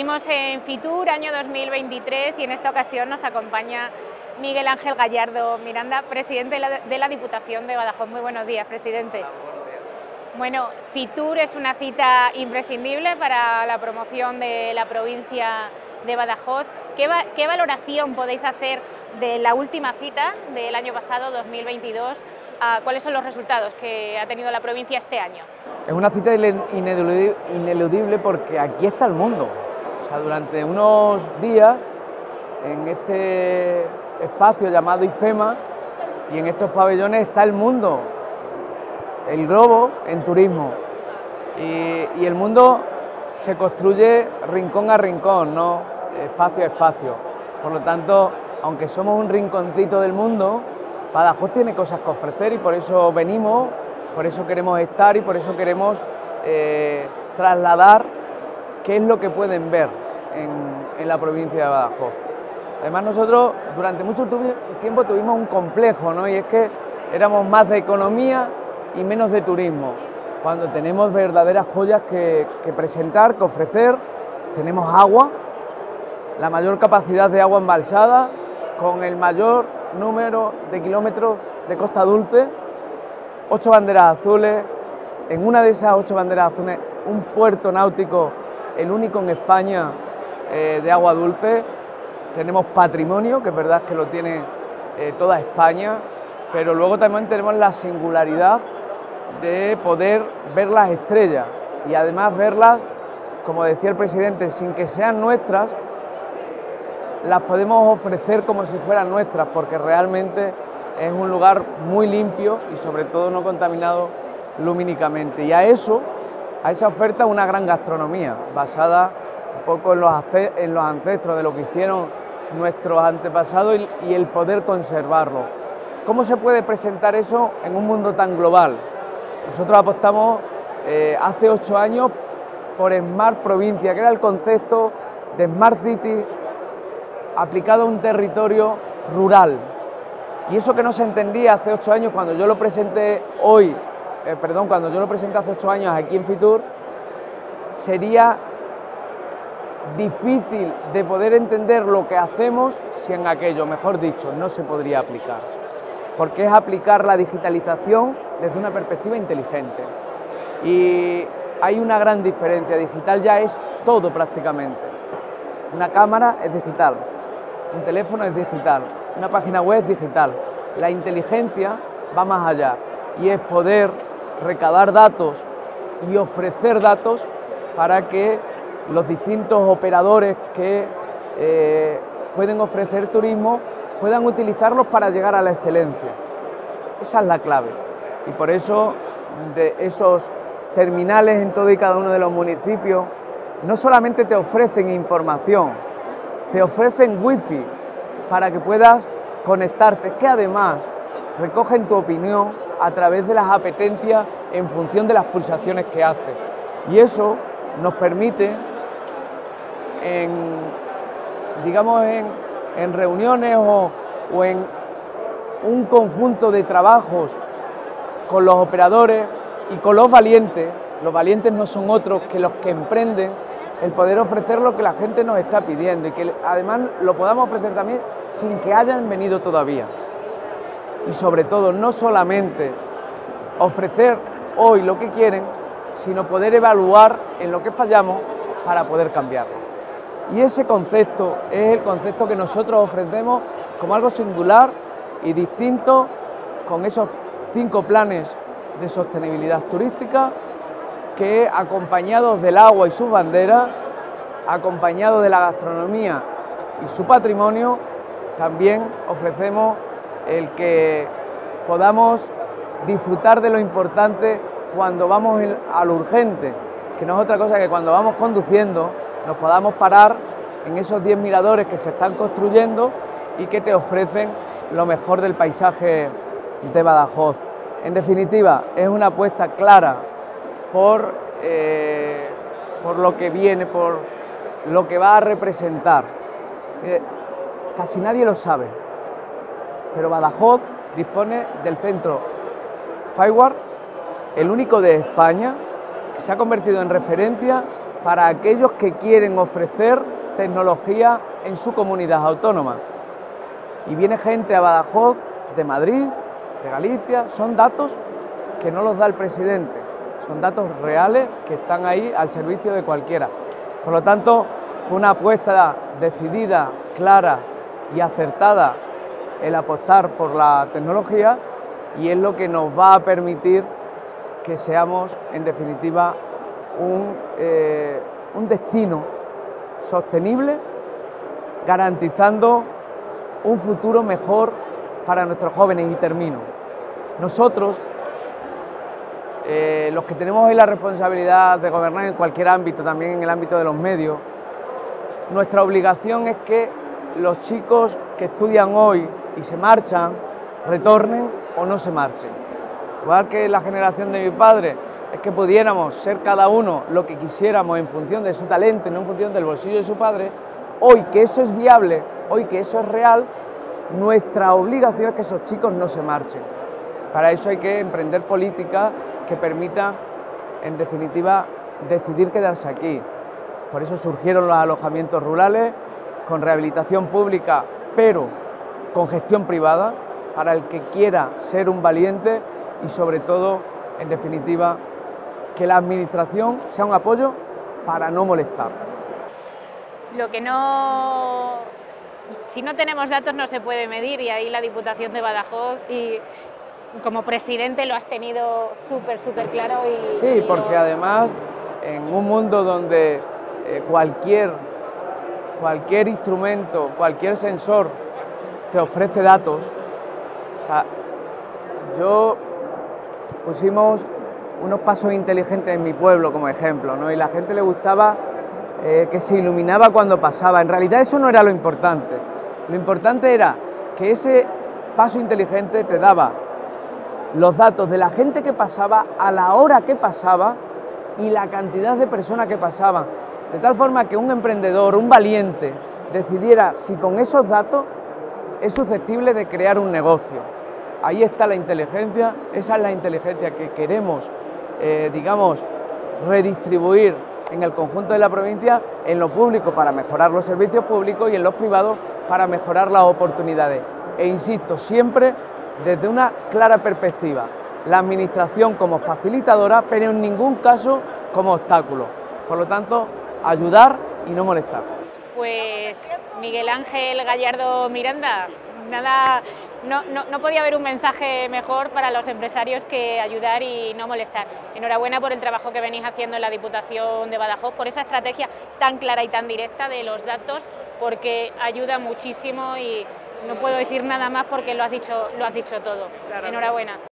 Seguimos en Fitur, año 2023, y en esta ocasión nos acompaña Miguel Ángel Gallardo Miranda, presidente de la, Diputación de Badajoz. Muy buenos días, presidente. Bueno, Fitur es una cita imprescindible para la promoción de la provincia de Badajoz. ¿Qué, valoración podéis hacer de la última cita del año pasado, 2022? ¿Cuáles son los resultados que ha tenido la provincia este año? Es una cita ineludible porque aquí está el mundo. O sea, durante unos días en este espacio llamado IFEMA y en estos pabellones está el mundo, el globo en turismo. Y, el mundo se construye rincón a rincón, no espacio a espacio. Por lo tanto, aunque somos un rinconcito del mundo, Badajoz tiene cosas que ofrecer y por eso venimos, por eso queremos estar y por eso queremos eh, trasladar qué es lo que pueden ver en, la provincia de Badajoz. Además nosotros durante mucho tiempo tuvimos un complejo, ¿no? y es que éramos más de economía y menos de turismo, cuando tenemos verdaderas joyas que, que presentar, que ofrecer, tenemos agua, la mayor capacidad de agua embalsada, con el mayor número de kilómetros de Costa Dulce, ocho banderas azules, en una de esas ocho banderas azules un puerto náutico, el único en España eh, de agua dulce, tenemos patrimonio, que es verdad que lo tiene eh, toda España, pero luego también tenemos la singularidad de poder ver las estrellas y además verlas, como decía el presidente, sin que sean nuestras, las podemos ofrecer como si fueran nuestras, porque realmente es un lugar muy limpio y sobre todo no contaminado lumínicamente. Y a eso, a esa oferta, una gran gastronomía, basada un poco en los, en ancestros, de lo que hicieron nuestros antepasados y, el poder conservarlo. ¿Cómo se puede presentar eso en un mundo tan global? Nosotros apostamos eh, hace ocho años por Smart Provincia, que era el concepto de Smart City aplicado a un territorio rural. Y eso que no se entendía hace ocho años cuando yo lo presenté hoy, eh, perdón, cuando yo lo presenté hace ocho años aquí en Fitur, sería difícil de poder entender lo que hacemos si en aquello, mejor dicho, no se podría aplicar. Porque es aplicar la digitalización desde una perspectiva inteligente. Y hay una gran diferencia, digital ya es todo prácticamente. Una cámara es digital, un teléfono es digital, una página web es digital. La inteligencia va más allá y es poder recabar datos y ofrecer datos para que los distintos operadores que eh, pueden ofrecer turismo puedan utilizarlos para llegar a la excelencia. Esa es la clave. Y por eso de esos terminales en todo y cada uno de los municipios no solamente te ofrecen información, te ofrecen wifi para que puedas conectarte, que además recogen tu opinión a través de las apetencias en función de las pulsaciones que hace. Y eso nos permite en, digamos, en, reuniones o, o en un conjunto de trabajos con los operadores y con los valientes, los valientes no son otros que los que emprenden, el poder ofrecer lo que la gente nos está pidiendo y que además lo podamos ofrecer también sin que hayan venido todavía. Y sobre todo, no solamente ofrecer hoy lo que quieren, sino poder evaluar en lo que fallamos para poder cambiarlo. Y ese concepto es el concepto que nosotros ofrecemos como algo singular y distinto con esos cinco planes de sostenibilidad turística que acompañados del agua y sus banderas, acompañados de la gastronomía y su patrimonio, también ofrecemos el que podamos disfrutar de lo importante cuando vamos a lo urgente, que no es otra cosa que cuando vamos conduciendo nos podamos parar en esos 10 miradores que se están construyendo y que te ofrecen lo mejor del paisaje de Badajoz. En definitiva, es una apuesta clara por, eh, por lo que viene, por lo que va a representar. Eh, casi nadie lo sabe, pero Badajoz dispone del centro Fireward, el único de España, que se ha convertido en referencia para aquellos que quieren ofrecer tecnología en su comunidad autónoma. Y viene gente a Badajoz, de Madrid, de Galicia, son datos que no los da el presidente, son datos reales que están ahí al servicio de cualquiera. Por lo tanto, fue una apuesta decidida, clara y acertada el apostar por la tecnología y es lo que nos va a permitir que seamos, en definitiva, un, eh, un destino sostenible, garantizando un futuro mejor para nuestros jóvenes. Y termino. Nosotros, eh, los que tenemos hoy la responsabilidad de gobernar en cualquier ámbito, también en el ámbito de los medios, nuestra obligación es que los chicos que estudian hoy y se marchan, retornen o no se marchen. Igual que la generación de mi padre, es que pudiéramos ser cada uno lo que quisiéramos en función de su talento y no en función del bolsillo de su padre, hoy que eso es viable, hoy que eso es real, nuestra obligación es que esos chicos no se marchen. Para eso hay que emprender política que permita, en definitiva, decidir quedarse aquí. Por eso surgieron los alojamientos rurales con rehabilitación pública, pero con gestión privada, para el que quiera ser un valiente y sobre todo, en definitiva, que la administración sea un apoyo para no molestar. Lo que no si no tenemos datos no se puede medir y ahí la Diputación de Badajoz y como presidente lo has tenido súper, súper claro. Y, sí, porque además en un mundo donde eh, cualquier, cualquier instrumento, cualquier sensor te ofrece datos, yo pusimos unos pasos inteligentes en mi pueblo como ejemplo, ¿no? y la gente le gustaba eh, que se iluminaba cuando pasaba. En realidad eso no era lo importante. Lo importante era que ese paso inteligente te daba los datos de la gente que pasaba a la hora que pasaba y la cantidad de personas que pasaban. De tal forma que un emprendedor, un valiente, decidiera si con esos datos es susceptible de crear un negocio. Ahí está la inteligencia, esa es la inteligencia que queremos, eh, digamos, redistribuir en el conjunto de la provincia, en lo público para mejorar los servicios públicos y en los privados para mejorar las oportunidades. E insisto, siempre desde una clara perspectiva, la Administración como facilitadora, pero en ningún caso como obstáculo. Por lo tanto, ayudar y no molestar. Pues Miguel Ángel Gallardo Miranda, nada, no, no, podía haber un mensaje mejor para los empresarios que ayudar y no molestar. Enhorabuena por el trabajo que venís haciendo en la Diputación de Badajoz, por esa estrategia tan clara y tan directa de los datos, porque ayuda muchísimo y no puedo decir nada más porque lo has dicho, lo has dicho todo. Enhorabuena.